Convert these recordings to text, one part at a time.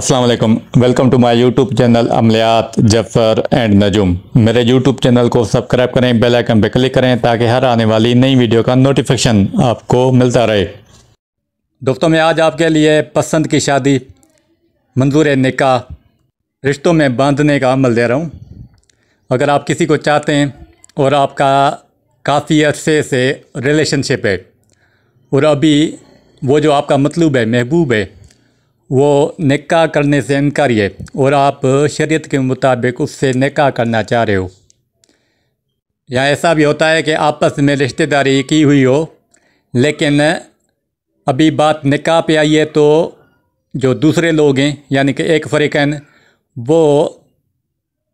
अस्सलाम वालेकुम to my YouTube channel अमलियात जफ़र एंड नजुम मेरे यूट्यूब चैनल को सब्सक्राइब करें बेल आइकन पर क्लिक करें, ताकि हर आने वाली नई वीडियो का नोटिफिकेशन आपको मिलता रहे। दोस्तों, मैं आज आपके लिए पसंद की शादी, मंजूर निका, रिश्तों में बांधने का अमल दे रहा हूँ। अगर आप किसी को चाहते हैं और आपका काफ़ी अरसे से रिलेशनशिप है, और अभी वो जो आपका मतलूब है, महबूब है वो निका करने से इनकार है और आप शरीयत के मुताबिक उससे निका करना चाह रहे हो। या ऐसा भी होता है कि आपस में रिश्तेदारी की हुई हो, लेकिन अभी बात निका पे आई है तो जो दूसरे लोग हैं, यानी कि एक फ़रीकन वो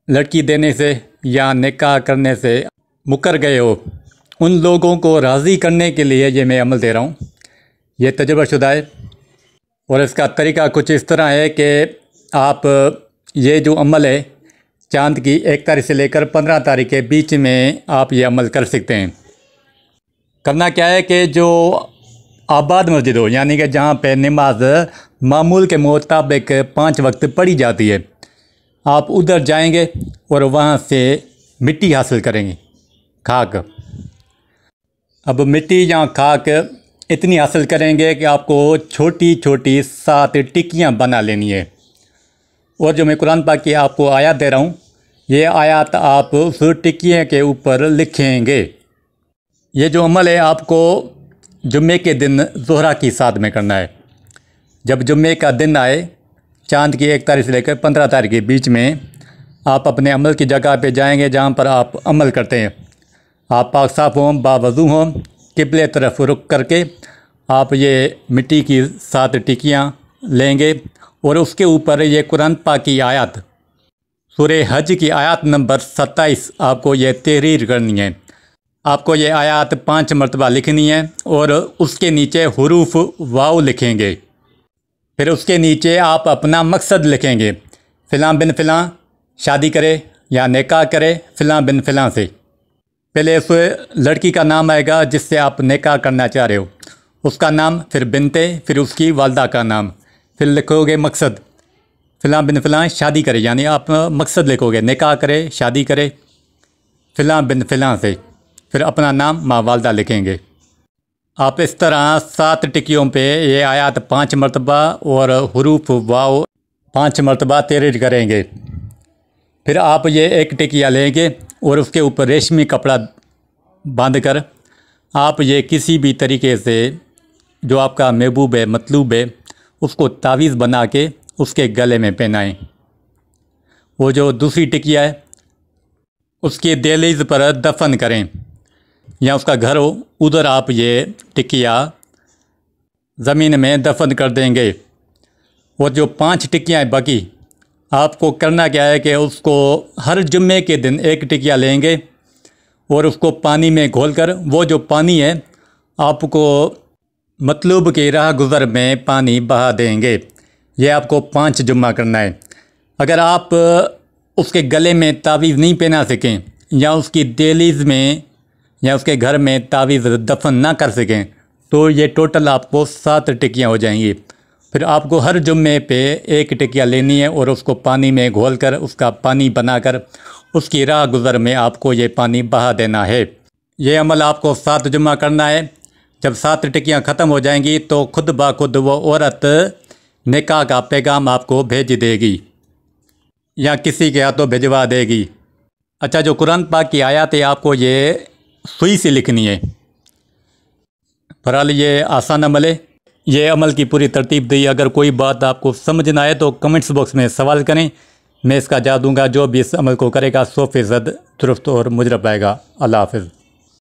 लड़की देने से या निका करने से मुकर गए हो। उन लोगों को राज़ी करने के लिए ये मैं अमल दे रहा हूँ। ये तजुर्बाशुदा है। और इसका तरीका कुछ इस तरह है कि आप, ये जो अमल है, चाँद की एक तारीख से लेकर पंद्रह तारीख के बीच में आप ये अमल कर सकते हैं। करना क्या है कि जो आबाद मस्जिद हो, यानी कि जहाँ पे नमाज़ मामूल के मुताबिक पाँच वक्त पढ़ी जाती है, आप उधर जाएँगे और वहाँ से मिट्टी हासिल करेंगे, खाक। अब मिट्टी या खाक इतनी हासिल करेंगे कि आपको छोटी छोटी सात टिक्कियाँ बना लेनी है। और जो मैं कुरान पाक की आपको आयात दे रहा हूँ, ये आयात आप उस टिक्कियों के ऊपर लिखेंगे। ये जो अमल है आपको जुम्मे के दिन जोहरा की साथ में करना है। जब जुम्मे का दिन आए, चाँद की एक तारीख से लेकर पंद्रह तारीख के बीच में, आप अपने अमल की जगह पे जाएँगे जहाँ पर आप अमल करते हैं। आप पाक साफ़ हों, बावजू हों किबले तरफ़ रुक करके आप ये मिट्टी की सात टिकियाँ लेंगे और उसके ऊपर ये कुरान पा की आयत सूर्य हज की आयत नंबर सत्ताईस, आपको ये तहरीर करनी है। आपको ये आयत पाँच मरतबा लिखनी है और उसके नीचे हरूफ वाव लिखेंगे। फिर उसके नीचे आप अपना मकसद लिखेंगे। फ़िलाँ बिन फ़िलाँ शादी करे या निका करे, फ़िलाँ बिन फ़िलाँ से। पहले उस लड़की का नाम आएगा जिससे आप निकाह करना चाह रहे हो। उसका नाम फिर बिनते, फिर उसकी वालदा का नाम। फिर लिखोगे मकसद। फ़िलहाँ बिन फ़िलहाँ शादी करे, यानी आप मकसद लिखोगे। निकाह करे, शादी करे फ़िलहाँ बिन फ़िलहाँ से। फिर अपना नाम माँ वालदा लिखेंगे। आप इस तरह सात टिकियों पे ये आयात पाँच मरतबा और हरूफ वाओ पाँच मरतबा तेरज करेंगे। फिर आप ये एक टिकिया लेंगे और उसके ऊपर रेशमी कपड़ा बाँध कर आप ये किसी भी तरीके से जो आपका महबूब है, मतलूब है, उसको तावीज़ बना के उसके गले में पहनाएँ। वो जो दूसरी टिकिया है, उसके दहलीज पर दफन करें या उसका घर हो, उधर आप ये टिकिया ज़मीन में दफन कर देंगे। और जो पाँच टिक्कियाँ हैं बाकी आपको करना क्या है कि उसको हर जुम्मे के दिन एक टिकिया लेंगे और उसको पानी में घोल कर वो जो पानी है, आपको मतलूब की राह गुज़र में पानी बहा देंगे। ये आपको पाँच जुम्मा करना है। अगर आप उसके गले में तावीज़ नहीं पहना सकें, या उसकी दहलीज में, या उसके घर में तावीज़ दफन ना कर सकें तो ये टोटल आपको सात टिकियाँ हो जाएँगी। फिर आपको हर जुम्मे पे एक टिकिया लेनी है और उसको पानी में घोल कर उसका पानी बनाकर उसकी राह गुज़र में आपको ये पानी बहा देना है। ये अमल आपको सात जुम्मा करना है। जब सात टिकियाँ ख़त्म हो जाएँगी तो खुद ब खुद वो औरत निकाह का पैगाम आपको भेज देगी या किसी के हाथों भिजवा देगी। अच्छा जो कुरान पाक की आयत है आपको ये सुई से लिखनी है। फरहाल ये आसान अमल है। ये अमल की पूरी तरतीब दी। अगर कोई बात आपको समझ ना आए तो कमेंट्स बॉक्स में सवाल करें। मैं इसका जा दूँगा जो भी इस अमल को करेगा, सौ फ़ीसद दुरुस्त और मुजरब आएगा अल्लाह हाफिज़।